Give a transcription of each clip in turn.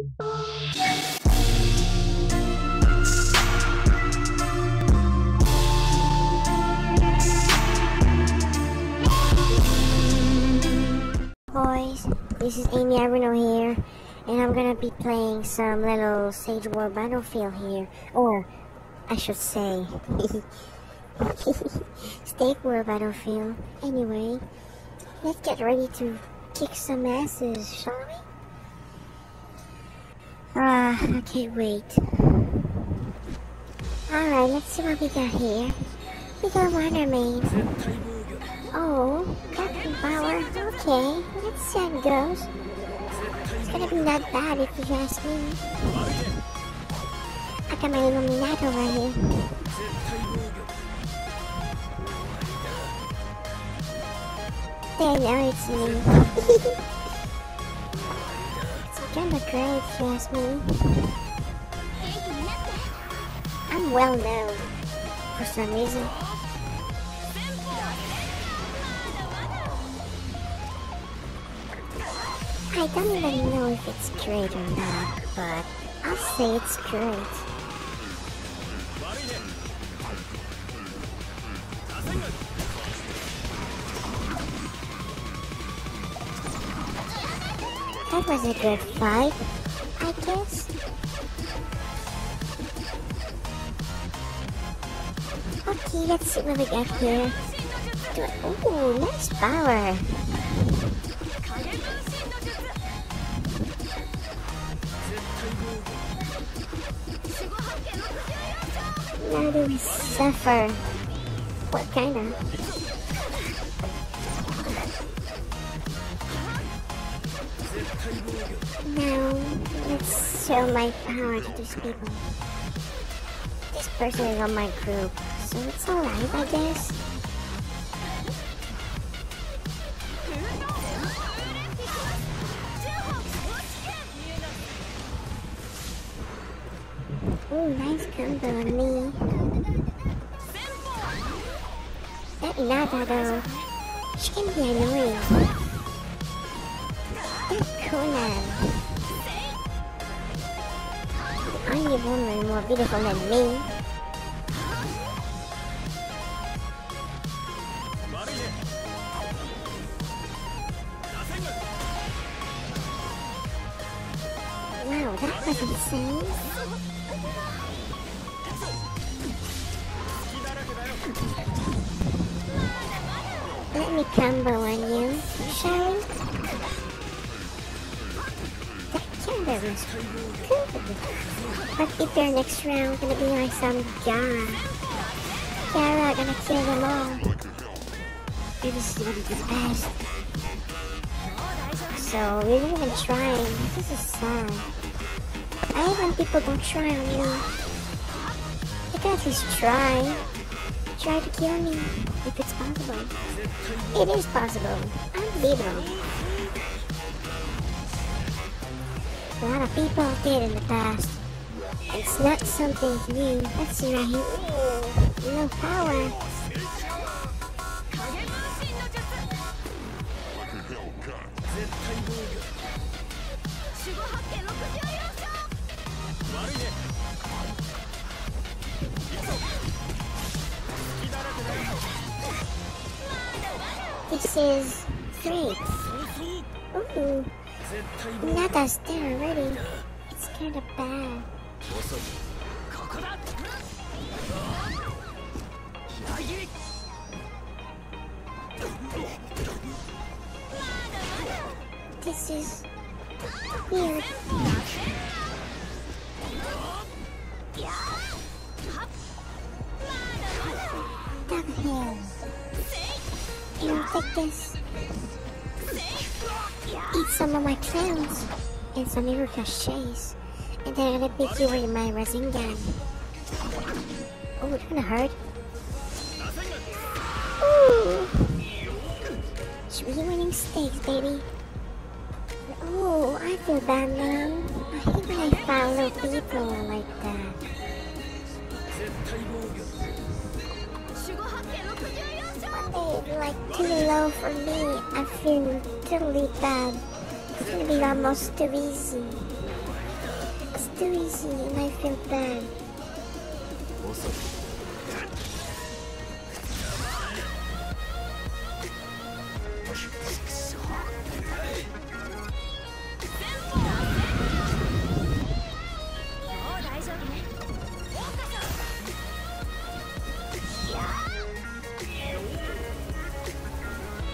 Boys, this is Amy Haruno here, and I'm gonna be playing some little Sage War Battlefield here, or I should say, Steak War Battlefield. Anyway, let's get ready to kick some asses, shall we? Ah, I can't wait. Alright, let's see what we got here. We got Water Main. Oh, Captain Power. Okay, let's see how it goes. It's gonna be not bad if you ask me. I got my Illuminato right here. Know it's me. it's kinda great if you ask me. I'm well known for some reason. I don't even know if it's great or not, but I'll say it's great. That was a good fight, I guess. Okay, let's see what we get here. Ooh, nice power. Now do we suffer? What kind of? Mm-hmm. Now, let's show my power to these people. This person is on my group, so it's alright, I guess. Ooh, nice combo on me. That Hinata though, she can be annoying. That Konan. Only woman more beautiful than me. Wow, that was insane. Let me combo on you, shall we? Good. But if their next round gonna be like some Gaara. Gaara gonna kill them all. This is gonna be the best. So we're not even trying. This is sad. I hate when people don't try on me. They can at least try. Try to kill me if it's possible. It is possible. Unbeatable. A lot of people did in the past. It's not something new. Let's see right here. Ooh, no power. This is great. Ooh, Nada's there already. It's kind of bad. This is weird. And some of your ricochets. And then I'm gonna beat you with my Rasengan. Oh, it's gonna hurt. Ooh. Sweet winning steaks, baby. Oh, I feel bad now. I hate when I follow people like that. But they like too low for me. I feel totally bad. It's gonna be almost too easy. see and I feel bad. 遅い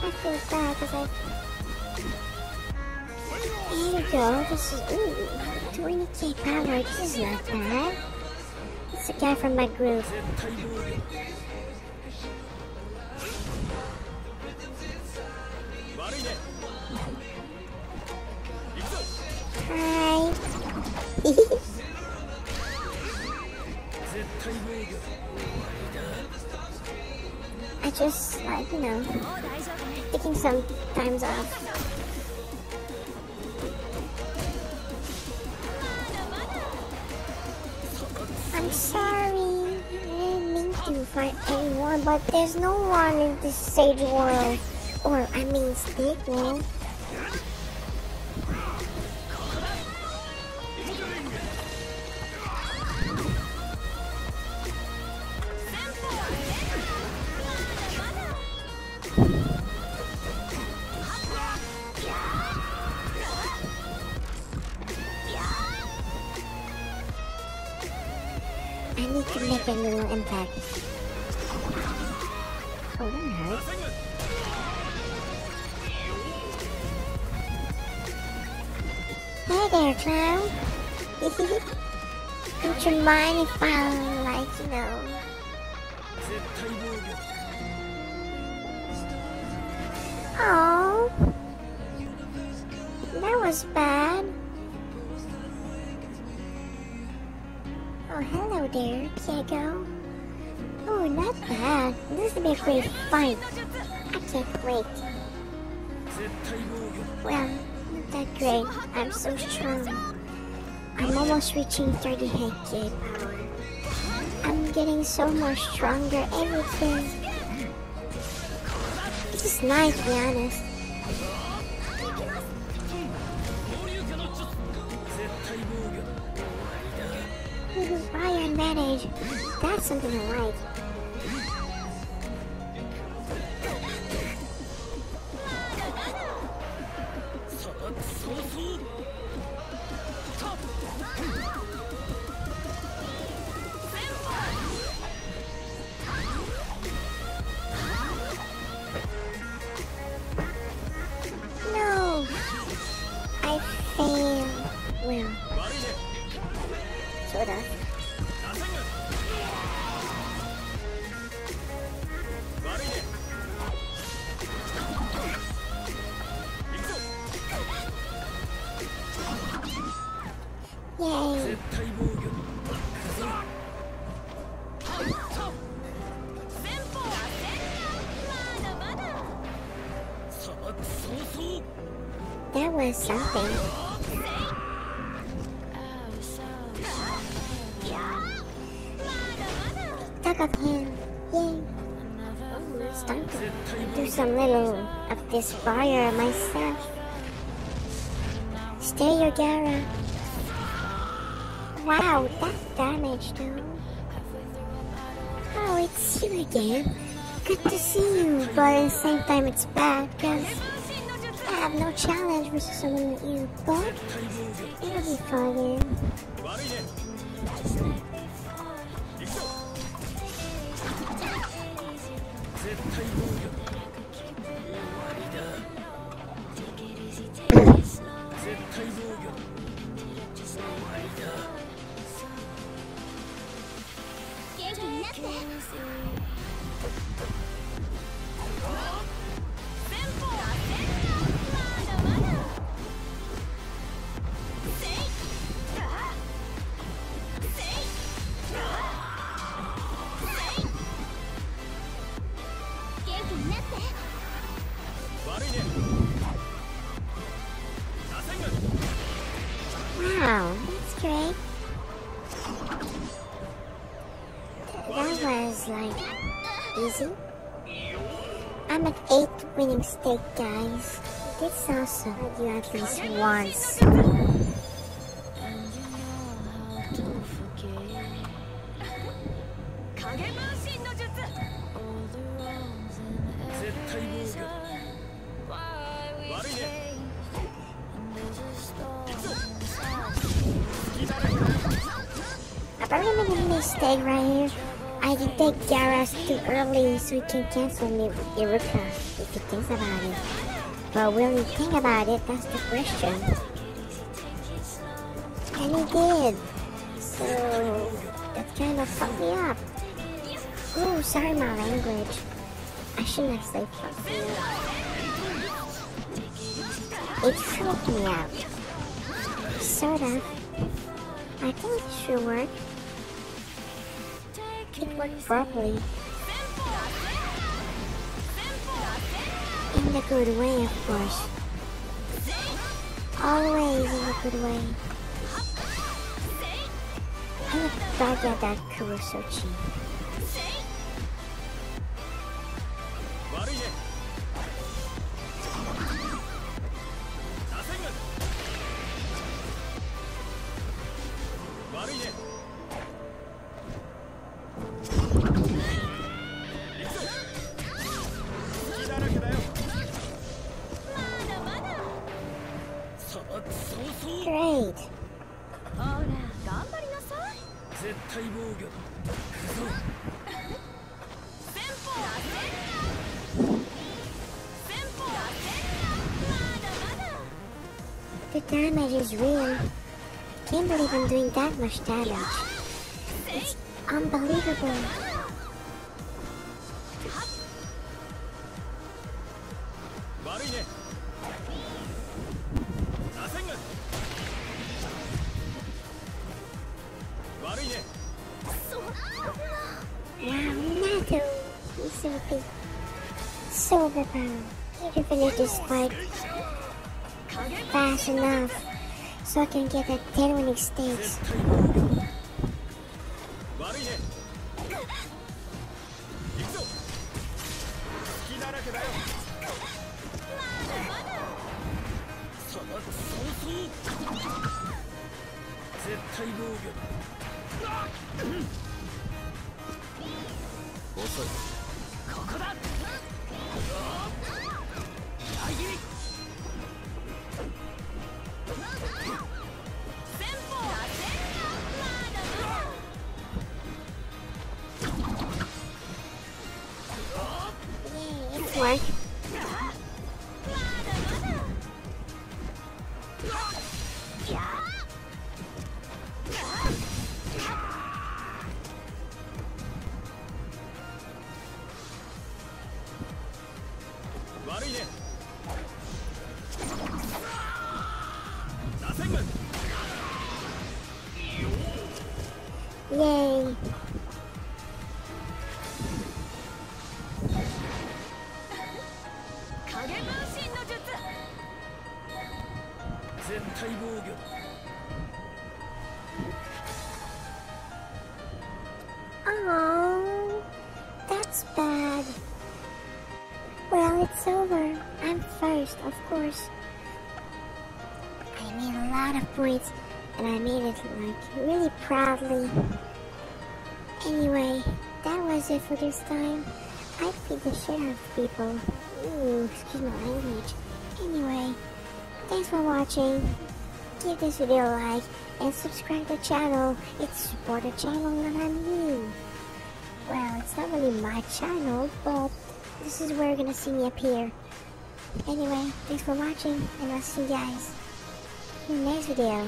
I feel bad because I. There you go. This is ooh, 20k power. This is not bad. It's a guy from my group. Hi. I just like you know taking some times off. Fight anyone, but there's no one in this sage world. Or, I mean, stick world. I need to make a little impact. Hey there, clown. Don't you mind if I, like, you know... Oh, that was bad. Oh, hello there, Diego. Oh, not bad. This will be a great fight. I can't wait. Well, not that great. I'm so strong. I'm almost reaching 30 K power. I'm getting so much stronger everything. This is nice, to be honest. Fire advantage. That's something I like. Was something. Stuck up him. Yay! To do some little of this fire myself. Stay your Gaara. Wow, that damage though. Oh, it's you again. Good to see you, but at the same time it's bad because I have no challenge versus someone like you. But it'll be fun. winning steak, guys. This salsa I do at least once. I probably made a mistake right here. I can take Gaaras too early so he can cancel with Iruka if he thinks about it. But will he think about it? That's the question. And he did. So that kind of fucked me up. Oh, sorry my language. I shouldn't have said fuck me It freaked me out. Sort of. I think it should work. It worked properly. In the good way, of course. Always in a good way. I'm a bad at that Kurosochi. 悪い The damage is real. Can't believe I'm doing that much damage. It's unbelievable. Wow, Nato! So big. So overpowered. Your village is quite fast enough so I can get that 10 winning stakes. Yay. Oh, that's bad. It's over. I'm first, of course. I made a lot of points, and I made it like really proudly. Anyway, that was it for this time. I beat the shit out of people. Ooh, excuse my language. Anyway, thanks for watching. Give this video a like and subscribe to the channel. It's support the channel that I'm new. Well, it's not really my channel, but this is where you're gonna see me appear. Anyway, thanks for watching, and I'll see you guys in the next video.